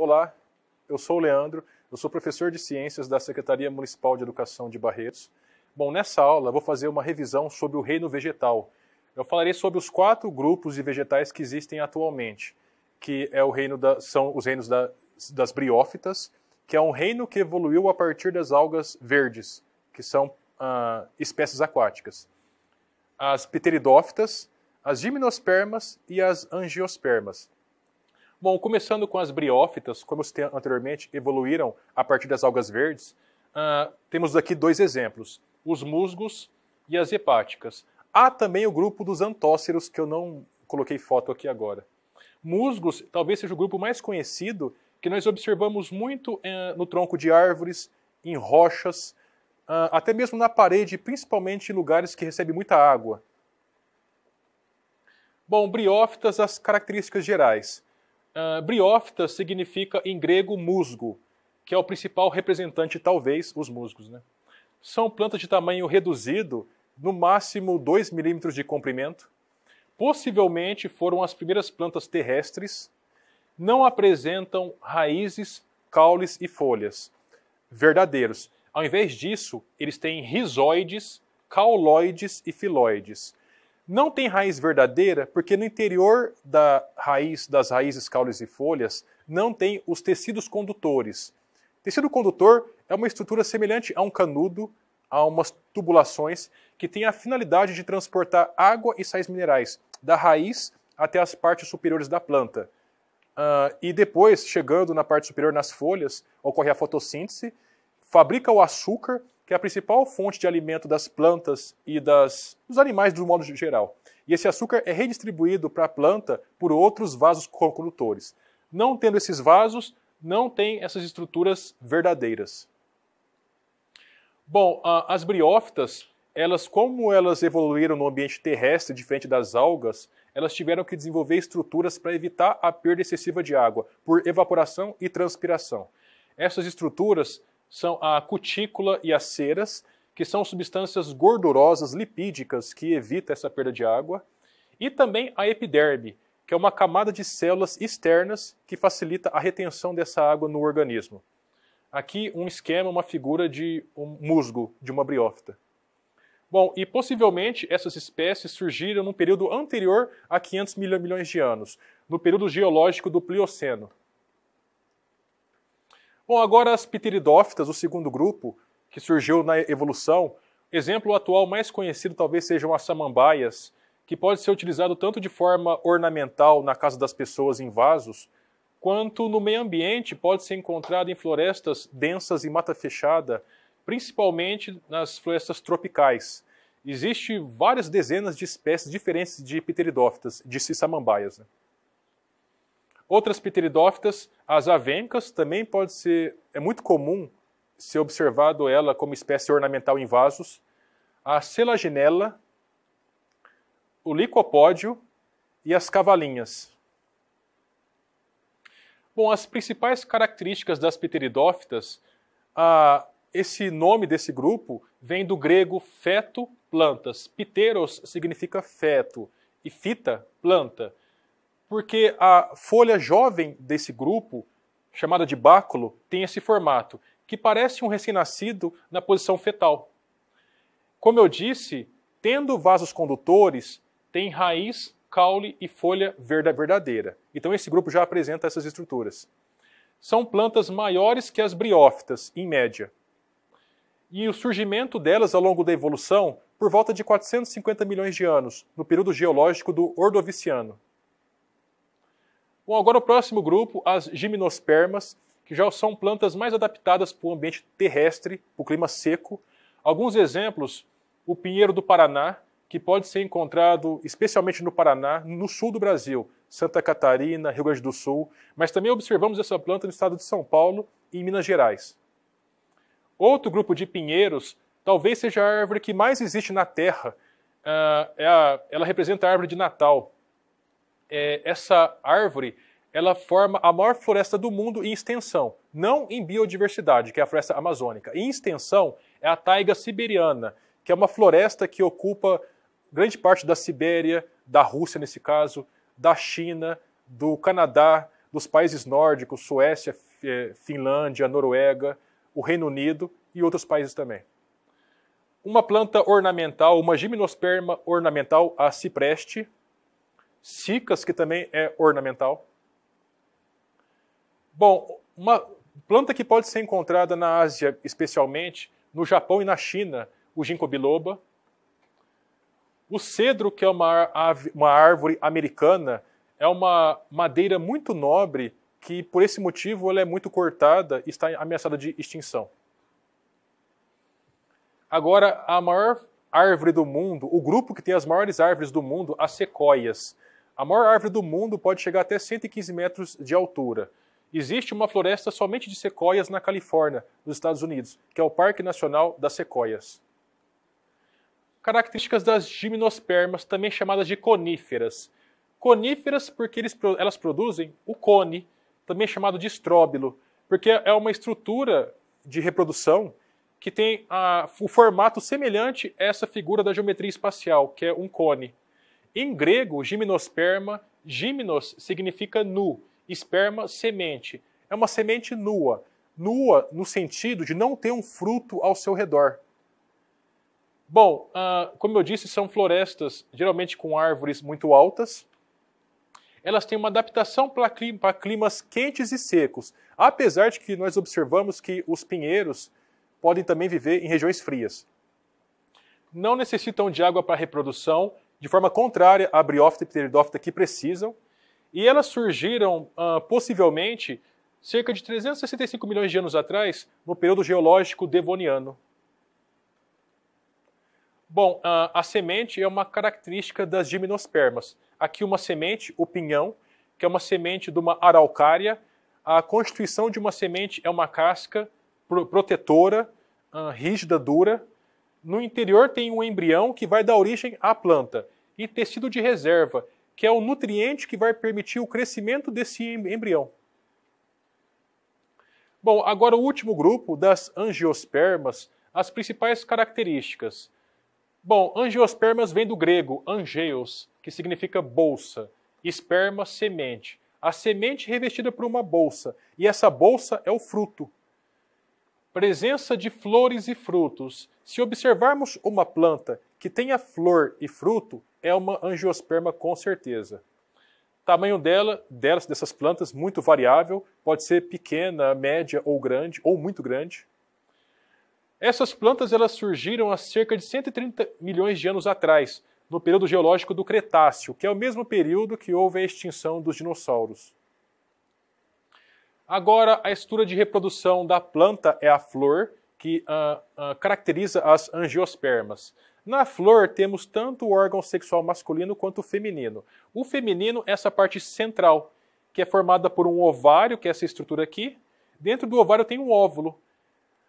Olá, eu sou o Leandro, eu sou professor de Ciências da Secretaria Municipal de Educação de Barretos. Bom, nessa aula vou fazer uma revisão sobre o reino vegetal. Eu falarei sobre os quatro grupos de vegetais que existem atualmente, que é o reino da, são os reinos da, das briófitas, que é um reino que evoluiu a partir das algas verdes, que são ah, espécies aquáticas. As pteridófitas, as gimnospermas e as angiospermas. Bom, começando com as briófitas, como citei anteriormente, evoluíram a partir das algas verdes. Uh, temos aqui dois exemplos, os musgos e as hepáticas. Há também o grupo dos antóceros, que eu não coloquei foto aqui agora. Musgos talvez seja o grupo mais conhecido, que nós observamos muito uh, no tronco de árvores, em rochas, uh, até mesmo na parede, principalmente em lugares que recebem muita água. Bom, briófitas, as características gerais. Uh, briófita significa em grego musgo, que é o principal representante, talvez, os musgos. Né? São plantas de tamanho reduzido, no máximo 2 milímetros de comprimento. Possivelmente foram as primeiras plantas terrestres. Não apresentam raízes, caules e folhas verdadeiros. Ao invés disso, eles têm rizoides, cauloides e filóides. Não tem raiz verdadeira porque no interior da raiz, das raízes, caules e folhas, não tem os tecidos condutores. Tecido condutor é uma estrutura semelhante a um canudo, a umas tubulações, que tem a finalidade de transportar água e sais minerais da raiz até as partes superiores da planta. Uh, e depois, chegando na parte superior, nas folhas, ocorre a fotossíntese, fabrica o açúcar que é a principal fonte de alimento das plantas e das, dos animais do modo geral. E esse açúcar é redistribuído para a planta por outros vasos condutores. Não tendo esses vasos, não tem essas estruturas verdadeiras. Bom, as briófitas, elas, como elas evoluíram no ambiente terrestre, diferente das algas, elas tiveram que desenvolver estruturas para evitar a perda excessiva de água por evaporação e transpiração. Essas estruturas são a cutícula e as ceras, que são substâncias gordurosas lipídicas que evitam essa perda de água, e também a epiderme, que é uma camada de células externas que facilita a retenção dessa água no organismo. Aqui um esquema, uma figura de um musgo de uma briófita. Bom, e possivelmente essas espécies surgiram num período anterior a 500 milhões de anos, no período geológico do Plioceno. Bom, agora as pteridófitas, o segundo grupo, que surgiu na evolução. Exemplo atual mais conhecido talvez sejam as samambaias, que pode ser utilizado tanto de forma ornamental na casa das pessoas em vasos, quanto no meio ambiente pode ser encontrado em florestas densas e mata fechada, principalmente nas florestas tropicais. Existem várias dezenas de espécies diferentes de pteridófitas, de samambaias. Né? Outras pteridófitas, as avencas, também pode ser, é muito comum ser observado ela como espécie ornamental em vasos. A selaginella, o licopódio e as cavalinhas. Bom, as principais características das pteridófitas, ah, esse nome desse grupo vem do grego feto, plantas. Pteros significa feto e fita, planta porque a folha jovem desse grupo, chamada de báculo, tem esse formato, que parece um recém-nascido na posição fetal. Como eu disse, tendo vasos condutores, tem raiz, caule e folha verdadeira. Então esse grupo já apresenta essas estruturas. São plantas maiores que as briófitas, em média. E o surgimento delas ao longo da evolução por volta de 450 milhões de anos, no período geológico do Ordoviciano. Bom, agora o próximo grupo, as gimnospermas, que já são plantas mais adaptadas para o ambiente terrestre, para o clima seco. Alguns exemplos, o pinheiro do Paraná, que pode ser encontrado especialmente no Paraná, no sul do Brasil, Santa Catarina, Rio Grande do Sul, mas também observamos essa planta no estado de São Paulo e em Minas Gerais. Outro grupo de pinheiros talvez seja a árvore que mais existe na Terra. Uh, é a, ela representa a árvore de Natal é, essa árvore ela forma a maior floresta do mundo em extensão, não em biodiversidade, que é a floresta amazônica. Em extensão é a taiga siberiana, que é uma floresta que ocupa grande parte da Sibéria, da Rússia nesse caso, da China, do Canadá, dos países nórdicos, Suécia, eh, Finlândia, Noruega, o Reino Unido e outros países também. Uma planta ornamental, uma gimnosperma ornamental, a cipreste, cicas, que também é ornamental. Bom, uma planta que pode ser encontrada na Ásia, especialmente no Japão e na China, o ginkgo biloba. O cedro, que é uma, uma árvore americana, é uma madeira muito nobre que, por esse motivo, ela é muito cortada e está ameaçada de extinção. Agora, a maior árvore do mundo, o grupo que tem as maiores árvores do mundo, as sequoias. A maior árvore do mundo pode chegar até 115 metros de altura. Existe uma floresta somente de sequoias na Califórnia, nos Estados Unidos, que é o Parque Nacional das Sequoias. Características das gimnospermas, também chamadas de coníferas. Coníferas porque eles, elas produzem o cone, também chamado de estróbilo, porque é uma estrutura de reprodução que tem a, o formato semelhante a essa figura da geometria espacial, que é um cone. Em grego, gimnosperma, gimnos significa nu, esperma, semente. É uma semente nua. Nua no sentido de não ter um fruto ao seu redor. Bom, uh, como eu disse, são florestas geralmente com árvores muito altas. Elas têm uma adaptação para climas quentes e secos, apesar de que nós observamos que os pinheiros podem também viver em regiões frias. Não necessitam de água para reprodução, de forma contrária à briófita e pteridófita que precisam, e elas surgiram uh, possivelmente cerca de 365 milhões de anos atrás, no período geológico devoniano. Bom, uh, a semente é uma característica das gimnospermas. Aqui uma semente, o pinhão, que é uma semente de uma araucária. A constituição de uma semente é uma casca protetora, uh, rígida, dura. No interior tem um embrião que vai dar origem à planta. E tecido de reserva, que é o nutriente que vai permitir o crescimento desse embrião. Bom, agora o último grupo das angiospermas, as principais características. Bom, angiospermas vem do grego angeos, que significa bolsa, esperma, semente. A semente revestida por uma bolsa, e essa bolsa é o fruto. Presença de flores e frutos. Se observarmos uma planta que tenha flor e fruto, é uma angiosperma com certeza. Tamanho dela, delas, dessas plantas, muito variável, pode ser pequena, média ou grande, ou muito grande. Essas plantas elas surgiram há cerca de 130 milhões de anos atrás, no período geológico do Cretáceo, que é o mesmo período que houve a extinção dos dinossauros. Agora, a estrutura de reprodução da planta é a flor, que uh, uh, caracteriza as angiospermas. Na flor temos tanto o órgão sexual masculino quanto o feminino. O feminino é essa parte central, que é formada por um ovário, que é essa estrutura aqui. Dentro do ovário tem um óvulo.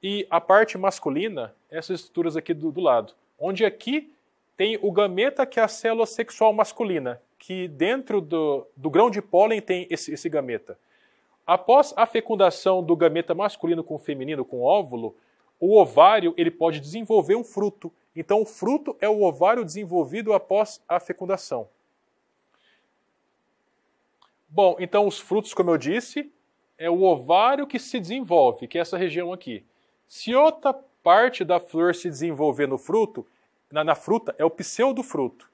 E a parte masculina, essas estruturas aqui do, do lado. Onde aqui tem o gameta, que é a célula sexual masculina, que dentro do, do grão de pólen tem esse, esse gameta. Após a fecundação do gameta masculino com o feminino, com óvulo, o ovário ele pode desenvolver um fruto. Então, o fruto é o ovário desenvolvido após a fecundação. Bom, então os frutos, como eu disse, é o ovário que se desenvolve, que é essa região aqui. Se outra parte da flor se desenvolver no fruto, na, na fruta, é o pseudofruto.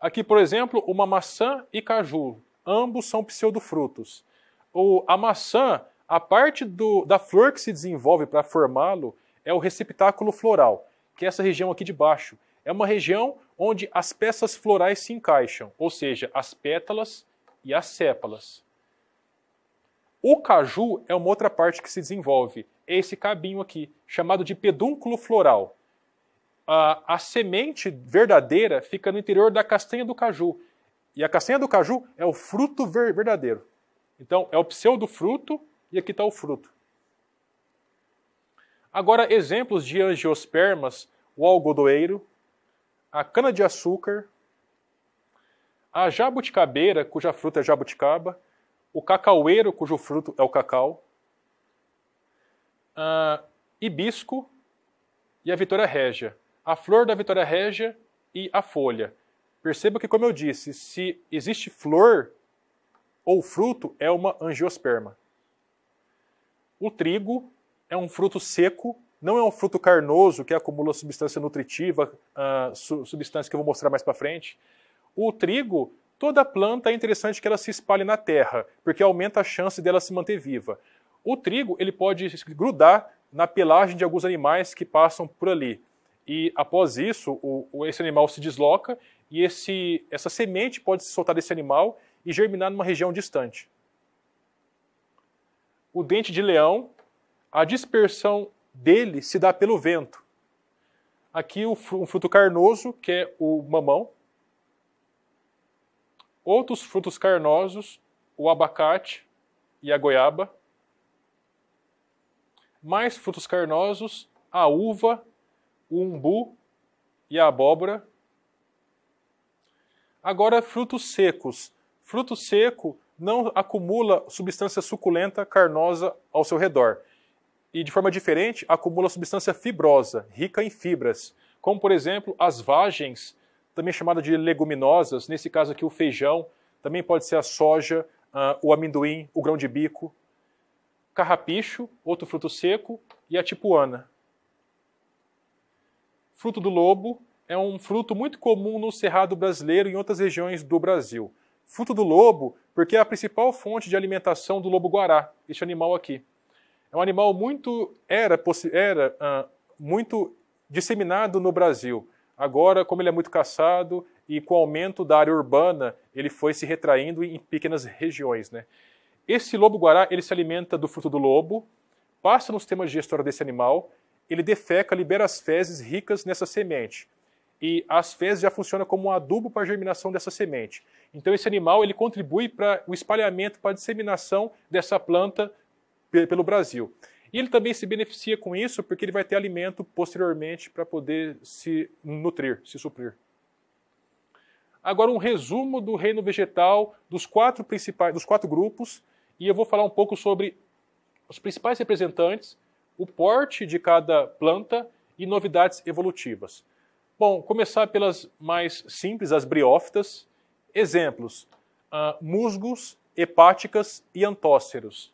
Aqui, por exemplo, uma maçã e caju. Ambos são pseudofrutos. O, a maçã, a parte do, da flor que se desenvolve para formá-lo é o receptáculo floral que é essa região aqui de baixo. É uma região onde as peças florais se encaixam, ou seja, as pétalas e as sépalas. O caju é uma outra parte que se desenvolve. É esse cabinho aqui, chamado de pedúnculo floral. A, a semente verdadeira fica no interior da castanha do caju. E a castanha do caju é o fruto ver, verdadeiro. Então, é o pseudofruto e aqui está o fruto. Agora, exemplos de angiospermas, o algodoeiro, a cana-de-açúcar, a jabuticabeira, cuja fruta é jabuticaba, o cacaueiro, cujo fruto é o cacau, a hibisco e a vitória régia. A flor da vitória régia e a folha. Perceba que, como eu disse, se existe flor, ou fruto é uma angiosperma. O trigo é um fruto seco, não é um fruto carnoso que acumula substância nutritiva, uh, substância que eu vou mostrar mais para frente. O trigo, toda planta é interessante que ela se espalhe na terra, porque aumenta a chance dela se manter viva. O trigo ele pode grudar na pelagem de alguns animais que passam por ali. E após isso, o, esse animal se desloca e esse, essa semente pode se soltar desse animal e germinar numa região distante. O dente de leão, a dispersão dele se dá pelo vento. Aqui um fruto carnoso, que é o mamão. Outros frutos carnosos, o abacate e a goiaba. Mais frutos carnosos, a uva, o umbu e a abóbora. Agora, frutos secos. Fruto seco não acumula substância suculenta carnosa ao seu redor. E de forma diferente, acumula substância fibrosa, rica em fibras, como por exemplo as vagens, também chamada de leguminosas, nesse caso aqui o feijão, também pode ser a soja, uh, o amendoim, o grão de bico, carrapicho, outro fruto seco, e a tipuana. Fruto do lobo é um fruto muito comum no cerrado brasileiro e em outras regiões do Brasil fruto do lobo, porque é a principal fonte de alimentação do lobo-guará, este animal aqui. É um animal muito era, era uh, muito disseminado no Brasil. Agora, como ele é muito caçado e com o aumento da área urbana, ele foi se retraindo em pequenas regiões. Né? Esse lobo-guará ele se alimenta do fruto do lobo, passa no sistema digestório desse animal, ele defeca, libera as fezes ricas nessa semente e as fezes já funcionam como um adubo para a germinação dessa semente. Então esse animal ele contribui para o espalhamento, para a disseminação dessa planta pelo Brasil. E ele também se beneficia com isso porque ele vai ter alimento posteriormente para poder se nutrir, se suprir. Agora um resumo do reino vegetal dos quatro principais, dos quatro grupos, e eu vou falar um pouco sobre os principais representantes, o porte de cada planta e novidades evolutivas. Bom, começar pelas mais simples, as briófitas. Exemplos: uh, musgos, hepáticas e antóceros.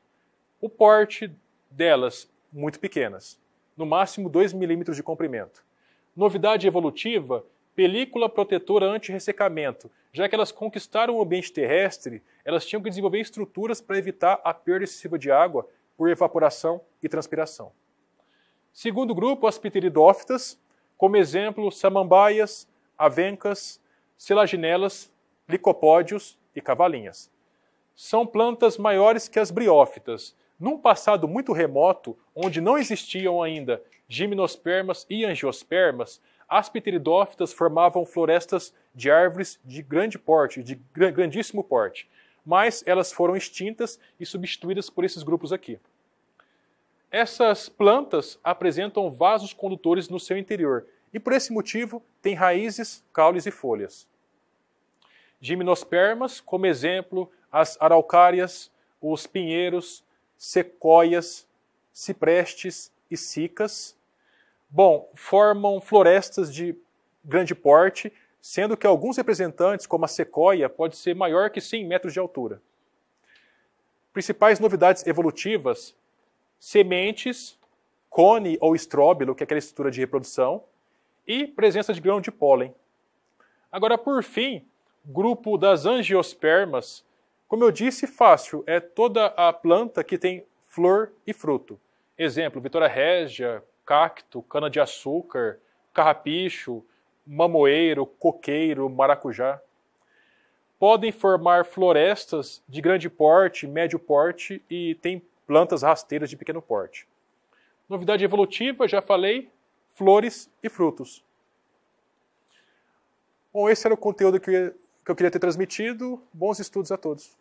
O porte delas, muito pequenas, no máximo 2 milímetros de comprimento. Novidade evolutiva, película protetora anti-ressecamento. Já que elas conquistaram o ambiente terrestre, elas tinham que desenvolver estruturas para evitar a perda excessiva de água por evaporação e transpiração. Segundo grupo, as pteridófitas, como exemplo, samambaias, avencas, selaginelas, licopódios e cavalinhas. São plantas maiores que as briófitas. Num passado muito remoto, onde não existiam ainda gimnospermas e angiospermas, as pteridófitas formavam florestas de árvores de grande porte, de grandíssimo porte, mas elas foram extintas e substituídas por esses grupos aqui. Essas plantas apresentam vasos condutores no seu interior e, por esse motivo, têm raízes, caules e folhas. Gimnospermas, como exemplo, as araucárias, os pinheiros, sequoias, ciprestes e cicas. Bom, formam florestas de grande porte, sendo que alguns representantes, como a sequoia, pode ser maior que 100 metros de altura. Principais novidades evolutivas sementes, cone ou estróbilo, que é aquela estrutura de reprodução, e presença de grão de pólen. Agora, por fim, grupo das angiospermas. Como eu disse, fácil, é toda a planta que tem flor e fruto. Exemplo, Vitória régia, cacto, cana-de-açúcar, carrapicho, mamoeiro, coqueiro, maracujá. Podem formar florestas de grande porte, médio porte e tem plantas rasteiras de pequeno porte. Novidade evolutiva, já falei, flores e frutos. Bom, esse era o conteúdo que eu queria ter transmitido. Bons estudos a todos.